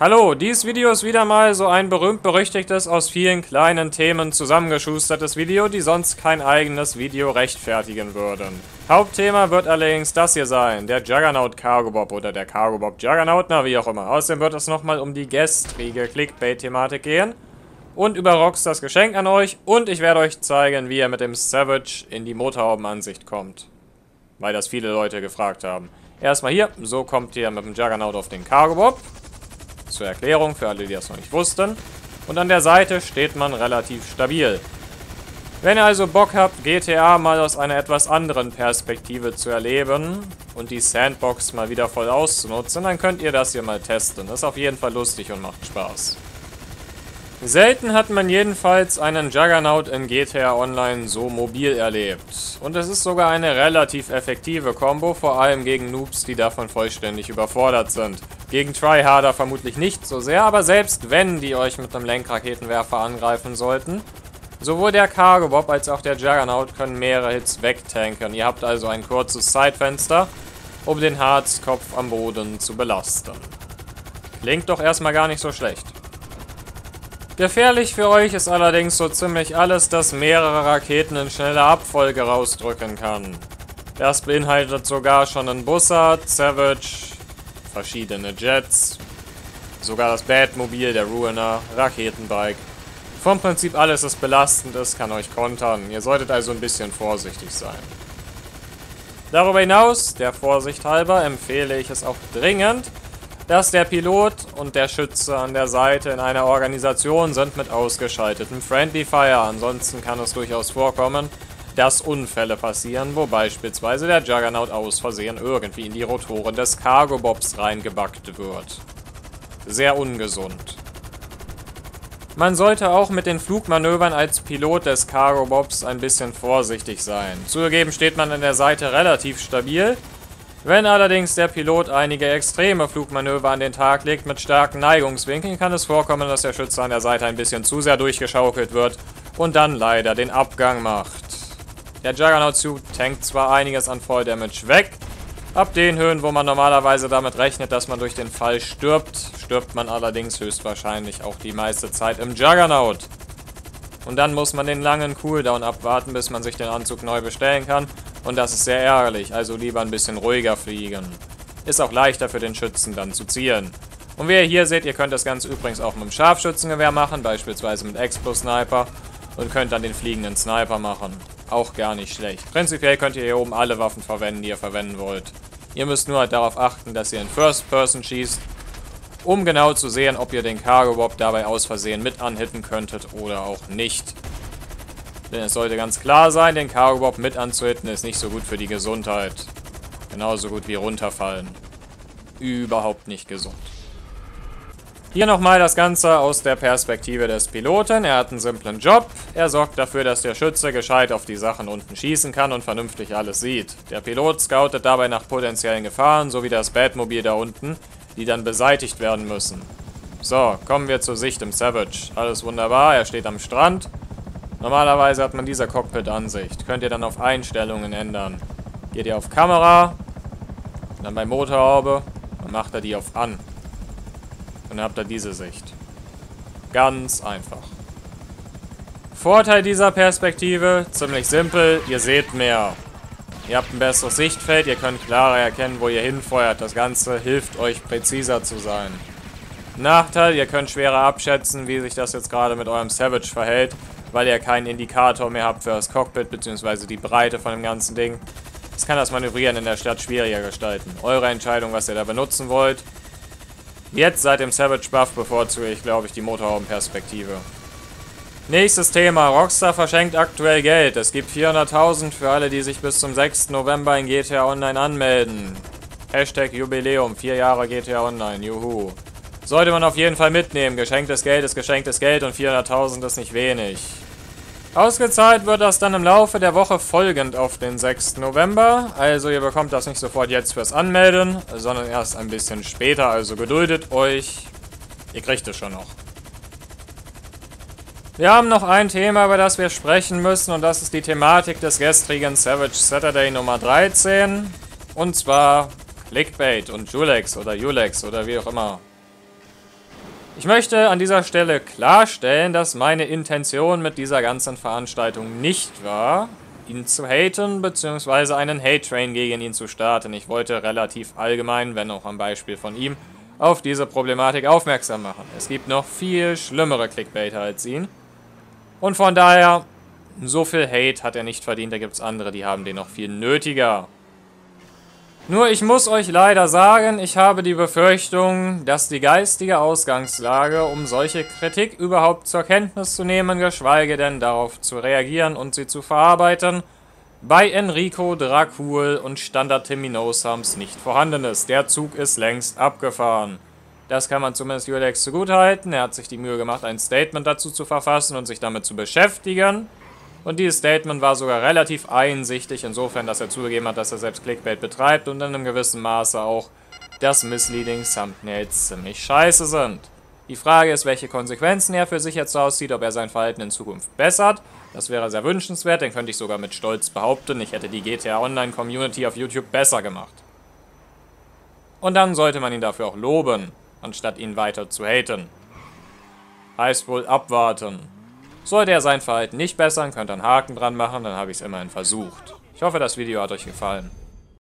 Hallo, dieses Video ist wieder mal so ein berühmt-berüchtigtes, aus vielen kleinen Themen zusammengeschustertes Video, die sonst kein eigenes Video rechtfertigen würden. Hauptthema wird allerdings das hier sein, der Juggernaut Cargo Bob oder der Cargo Bob Juggernaut, na wie auch immer. Außerdem wird es nochmal um die gestrige Clickbait-Thematik gehen und über Rockstars Geschenk an euch und ich werde euch zeigen, wie ihr mit dem Savage in die Motorhaubenansicht kommt. Weil das viele Leute gefragt haben. Erstmal hier, so kommt ihr mit dem Juggernaut auf den Cargo Bob zur Erklärung für alle, die das noch nicht wussten. Und an der Seite steht man relativ stabil. Wenn ihr also Bock habt, GTA mal aus einer etwas anderen Perspektive zu erleben und die Sandbox mal wieder voll auszunutzen, dann könnt ihr das hier mal testen. Das ist auf jeden Fall lustig und macht Spaß. Selten hat man jedenfalls einen Juggernaut in GTA Online so mobil erlebt. Und es ist sogar eine relativ effektive Combo, vor allem gegen Noobs, die davon vollständig überfordert sind. Gegen Tryharder vermutlich nicht so sehr, aber selbst wenn die euch mit einem Lenkraketenwerfer angreifen sollten, sowohl der Cargo Bob als auch der Juggernaut können mehrere Hits wegtanken. Ihr habt also ein kurzes Zeitfenster, um den Harzkopf am Boden zu belasten. Klingt doch erstmal gar nicht so schlecht. Gefährlich für euch ist allerdings so ziemlich alles, das mehrere Raketen in schneller Abfolge rausdrücken kann. Das beinhaltet sogar schon einen Bussard, Savage, verschiedene Jets, sogar das Batmobil, der Ruiner, Raketenbike. Vom Prinzip alles, was belastend ist, kann euch kontern. Ihr solltet also ein bisschen vorsichtig sein. Darüber hinaus, der Vorsicht halber, empfehle ich es auch dringend, dass der Pilot und der Schütze an der Seite in einer Organisation sind mit ausgeschaltetem Friendly Fire. Ansonsten kann es durchaus vorkommen, dass Unfälle passieren, wo beispielsweise der Juggernaut aus Versehen irgendwie in die Rotoren des Cargo-Bobs reingebackt wird. Sehr ungesund. Man sollte auch mit den Flugmanövern als Pilot des Cargo-Bobs ein bisschen vorsichtig sein. Zugegeben steht man an der Seite relativ stabil, wenn allerdings der Pilot einige extreme Flugmanöver an den Tag legt mit starken Neigungswinkeln, kann es vorkommen, dass der Schütze an der Seite ein bisschen zu sehr durchgeschaukelt wird und dann leider den Abgang macht. Der Juggernaut Suit tankt zwar einiges an Voll Damage weg, ab den Höhen, wo man normalerweise damit rechnet, dass man durch den Fall stirbt, stirbt man allerdings höchstwahrscheinlich auch die meiste Zeit im Juggernaut. Und dann muss man den langen Cooldown abwarten, bis man sich den Anzug neu bestellen kann und das ist sehr ärgerlich, also lieber ein bisschen ruhiger fliegen. Ist auch leichter für den Schützen dann zu zielen. Und wie ihr hier seht, ihr könnt das Ganze übrigens auch mit dem Scharfschützengewehr machen, beispielsweise mit Explo-Sniper. Und könnt dann den fliegenden Sniper machen. Auch gar nicht schlecht. Prinzipiell könnt ihr hier oben alle Waffen verwenden, die ihr verwenden wollt. Ihr müsst nur halt darauf achten, dass ihr in First Person schießt, um genau zu sehen, ob ihr den Cargo Bob dabei aus Versehen mit anhitten könntet oder auch nicht. Denn es sollte ganz klar sein, den Cargo Bob mit anzuhitten ist nicht so gut für die Gesundheit. Genauso gut wie runterfallen. Überhaupt nicht gesund. Hier nochmal das Ganze aus der Perspektive des Piloten. Er hat einen simplen Job. Er sorgt dafür, dass der Schütze gescheit auf die Sachen unten schießen kann und vernünftig alles sieht. Der Pilot scoutet dabei nach potenziellen Gefahren, so wie das Batmobil da unten, die dann beseitigt werden müssen. So, kommen wir zur Sicht im Savage. Alles wunderbar, er steht am Strand. Normalerweise hat man diese Cockpit-Ansicht. Könnt ihr dann auf Einstellungen ändern. Geht ihr auf Kamera, dann bei Motorhaube und macht er die auf An. Und habt ihr diese Sicht. Ganz einfach. Vorteil dieser Perspektive, ziemlich simpel, ihr seht mehr. Ihr habt ein besseres Sichtfeld, ihr könnt klarer erkennen, wo ihr hinfeuert. Das Ganze hilft euch präziser zu sein. Nachteil, ihr könnt schwerer abschätzen, wie sich das jetzt gerade mit eurem Savage verhält weil ihr keinen Indikator mehr habt für das Cockpit bzw. die Breite von dem ganzen Ding. Das kann das Manövrieren in der Stadt schwieriger gestalten. Eure Entscheidung, was ihr da benutzen wollt. Jetzt seit dem Savage Buff bevorzuge ich, glaube ich, die Motorhaubenperspektive. Nächstes Thema. Rockstar verschenkt aktuell Geld. Es gibt 400.000 für alle, die sich bis zum 6. November in GTA Online anmelden. Hashtag Jubiläum, 4 Jahre GTA Online, juhu. Sollte man auf jeden Fall mitnehmen. Geschenktes Geld ist geschenktes Geld und 400.000 ist nicht wenig. Ausgezahlt wird das dann im Laufe der Woche folgend auf den 6. November. Also ihr bekommt das nicht sofort jetzt fürs Anmelden, sondern erst ein bisschen später. Also geduldet euch. Ihr kriegt es schon noch. Wir haben noch ein Thema, über das wir sprechen müssen und das ist die Thematik des gestrigen Savage Saturday Nummer 13. Und zwar Clickbait und Julex oder Julex oder wie auch immer Ich möchte an dieser Stelle klarstellen, dass meine Intention mit dieser ganzen Veranstaltung nicht war, ihn zu haten, beziehungsweise einen Hate-Train gegen ihn zu starten. Ich wollte relativ allgemein, wenn auch am Beispiel von ihm, auf diese Problematik aufmerksam machen. Es gibt noch viel schlimmere Clickbaiter als ihn. Und von daher, so viel Hate hat er nicht verdient, da gibt es andere, die haben den noch viel nötiger. Nur ich muss euch leider sagen, ich habe die Befürchtung, dass die geistige Ausgangslage, um solche Kritik überhaupt zur Kenntnis zu nehmen, geschweige denn darauf zu reagieren und sie zu verarbeiten, bei Enrico Dracul und Standard Timinosams nicht vorhanden ist. Der Zug ist längst abgefahren. Das kann man zumindest Julex zugutehalten. Er hat sich die Mühe gemacht, ein Statement dazu zu verfassen und sich damit zu beschäftigen. Und dieses Statement war sogar relativ einsichtig, insofern, dass er zugegeben hat, dass er selbst Clickbait betreibt und in einem gewissen Maße auch, dass Misleading Thumbnails ziemlich scheiße sind. Die Frage ist, welche Konsequenzen er für sich jetzt auszieht, ob er sein Verhalten in Zukunft bessert. Das wäre sehr wünschenswert, dann könnte ich sogar mit Stolz behaupten, ich hätte die GTA Online Community auf YouTube besser gemacht. Und dann sollte man ihn dafür auch loben, anstatt ihn weiter zu haten. Heißt wohl abwarten. Sollte er sein Verhalten nicht bessern, könnt ihr einen Haken dran machen, dann habe ich es immerhin versucht. Ich hoffe, das Video hat euch gefallen.